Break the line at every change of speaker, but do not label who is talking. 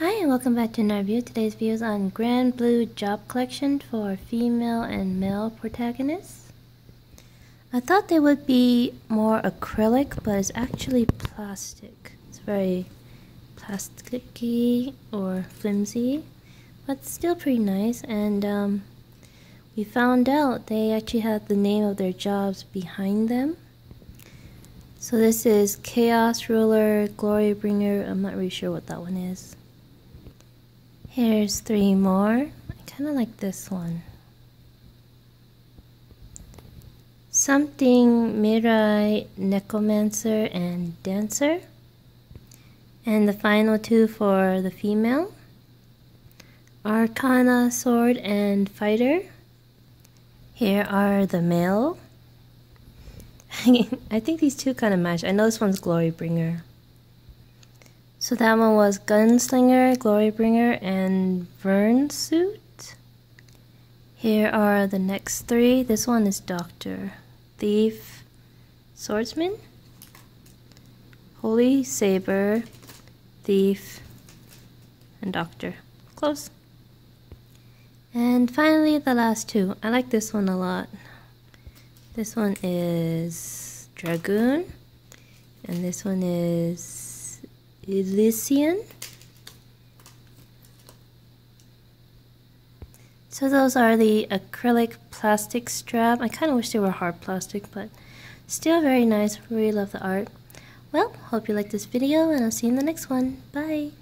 Hi and welcome back to another review. Today's video is on Granblue Job Collection for female and male protagonists. I thought they would be more acrylic, but it's actually plastic. It's very plasticky or flimsy, but still pretty nice. And um, we found out they actually had the name of their jobs behind them. So this is Chaos Ruler, Glory Bringer. I'm not really sure what that one is. Here's three more. I kind of like this one. Something Mirai, Necromancer, and Dancer. And the final two for the female. Arcana, Sword, and Fighter. Here are the male. I think these two kind of match. I know this one's Glory Bringer. So that one was Gunslinger, Glorybringer, and Vern Suit. Here are the next three. This one is Doctor, Thief, Swordsman, Holy Saber, Thief, and Doctor. Close. And finally, the last two. I like this one a lot. This one is Dragoon, and this one is Elysian. So those are the acrylic plastic strap. I kind of wish they were hard plastic, but still very nice. Really love the art. Well, hope you liked this video, and I'll see you in the next one. Bye!